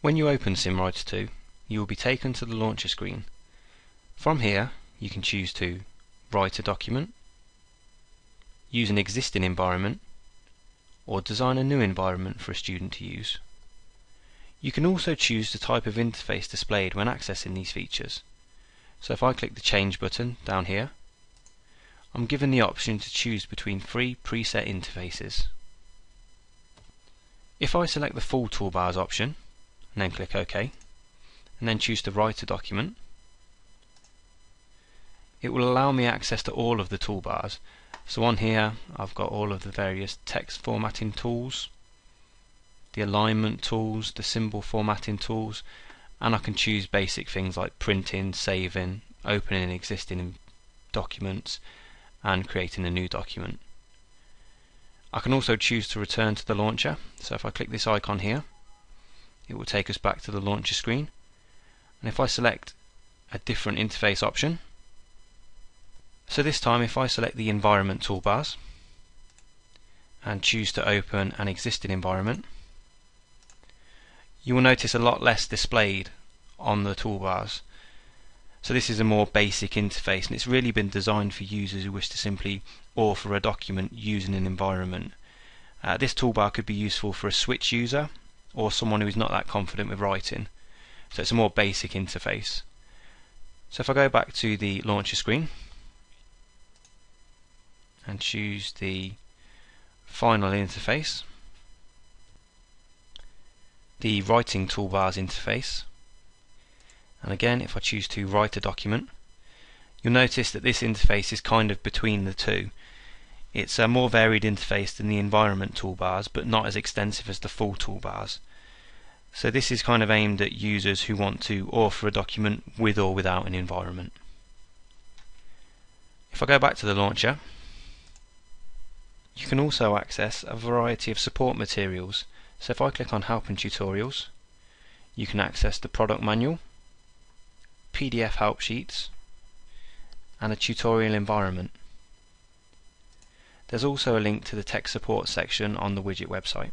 When you open SymWriter 2, you will be taken to the launcher screen. From here, you can choose to write a document, use an existing environment, or design a new environment for a student to use. You can also choose the type of interface displayed when accessing these features. So if I click the Change button down here, I'm given the option to choose between three preset interfaces. If I select the full toolbars option, and then click OK, and then choose to write a document, it will allow me access to all of the toolbars. So on here I've got all of the various text formatting tools, the alignment tools, the symbol formatting tools, and I can choose basic things like printing, saving, opening existing documents, and creating a new document. I can also choose to return to the launcher, so if I click this icon here, it will take us back to the launcher screen. And if I select a different interface option, so this time if I select the environment toolbars and choose to open an existing environment, you will notice a lot less displayed on the toolbars. So this is a more basic interface and it's really been designed for users who wish to simply author a document using an environment. Uh, this toolbar could be useful for a switch user or someone who is not that confident with writing. So it's a more basic interface. So if I go back to the launcher screen and choose the final interface, the writing toolbars interface, and again if I choose to write a document, you'll notice that this interface is kind of between the two. It's a more varied interface than the environment toolbars, but not as extensive as the full toolbars. So this is kind of aimed at users who want to author a document with or without an environment. If I go back to the launcher, you can also access a variety of support materials. So if I click on Help and Tutorials, you can access the product manual, PDF help sheets, and a tutorial environment. There's also a link to the tech support section on the Widgit website.